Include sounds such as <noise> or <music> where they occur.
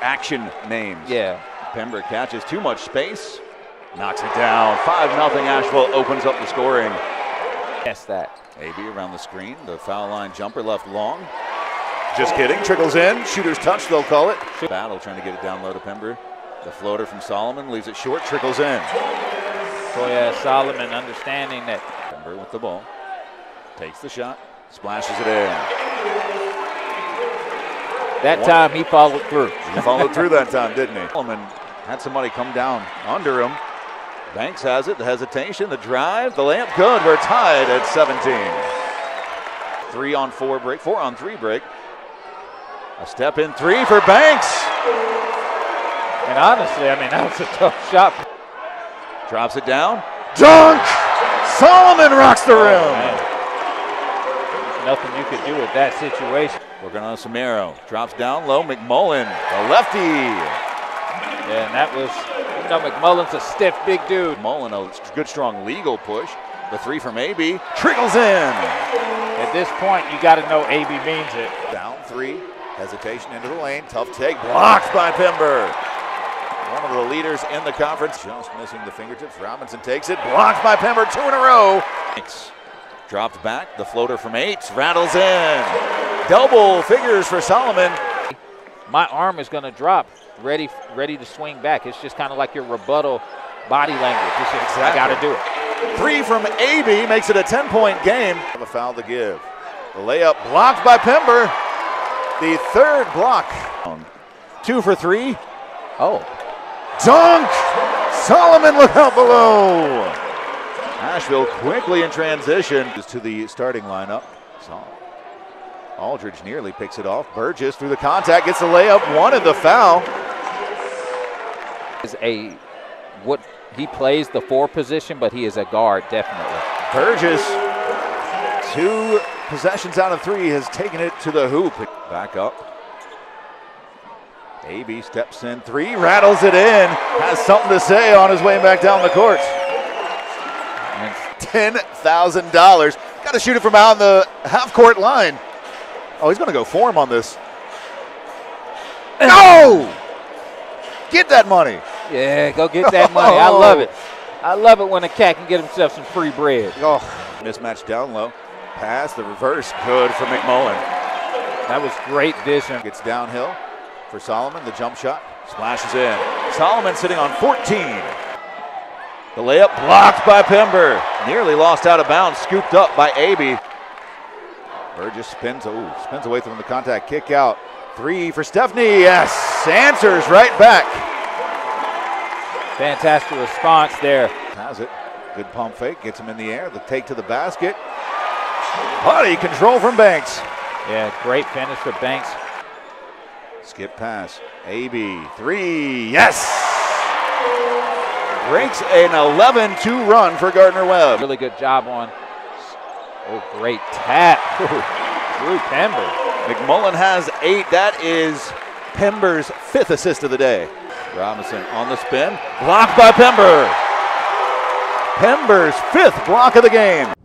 action names. Yeah. Pember catches too much space, knocks it down. 5 0 Asheville opens up the scoring. Yes, that. Abee around the screen. The foul line jumper left long. Just kidding. Trickles in. Shooter's touch, they'll call it. Battle trying to get it down low to Pember. The floater from Solomon leaves it short, trickles in. So yeah, Solomon understanding that. Pember with the ball. Takes the shot, splashes it in. That One. time he followed through. He followed through that time, didn't he? Solomon had somebody come down under him. Banks has it, the hesitation, the drive, the lamp good. We're tied at 17. Three on four break, four on three break. A step in three for Banks. And honestly, I mean, <laughs> that was a tough shot. Drops it down. Dunk! Solomon rocks the Oh, rim. man. Nothing you could do with that situation. Working on Soumaoro. Drops down low. McMullen, the lefty. Yeah, and that was, you know, McMullen's a stiff, big dude. Mullen, a good strong legal push. The three from Abee trickles in. At this point, you got to know Abee means it. Down three. Hesitation into the lane. Tough take. Blocked by Pember. One of the leaders in the conference. Just missing the fingertips. Robinson takes it. Blocked by Pember. Two in a row. Dropped back. The floater from eight. Rattles in. Double figures for Solomon. My arm is going to drop, ready, ready to swing back. It's just kind of like your rebuttal body language. It's just, I got to do it. Three from Abee makes it a 10 point game. Have a foul to give. The layup blocked by Pember. The third block. Two for three. Oh, Dunk! Solomon, look out below. Asheville quickly in transition to the starting lineup. Solomon. Aldridge nearly picks it off. Burgess through the contact gets the layup, wanted the foul. is a what he plays the four position, but he is a guard definitely. Burgess, two possessions out of three, has taken it to the hoop. Back up. Abee steps in three, rattles it in, has something to say on his way back down the court. And $10,000. Got to shoot it from out on the half court line. Oh, he's going to go for him on this. No! Get that money. yeah, go get that <laughs> money. I love it. I love it when a cat can get himself some free bread. Oh, mismatch down low. Pass, the reverse, good for McMullen. That was great vision. Gets downhill for Solomon. The jump shot splashes in. Solomon sitting on 14. The layup blocked by Pember. Nearly lost out of bounds. Scooped up by Abee. Burgess spins. Ooh, spins away from the contact. Kick out. Three for Stephanie. Yes. Answers right back. Fantastic response there. Has it. Good pump fake. Gets him in the air. The take to the basket. Body control from Banks. Yeah, great finish for Banks. Skip pass. Abee. Three. Yes. Breaks an 11 2 run for Gardner Webb. Really good job on. Oh, great tap. <laughs> Drew Pember. McMullen has eight. That is Pember's fifth assist of the day. Robinson on the spin. Blocked by Pember. Pember's fifth block of the game.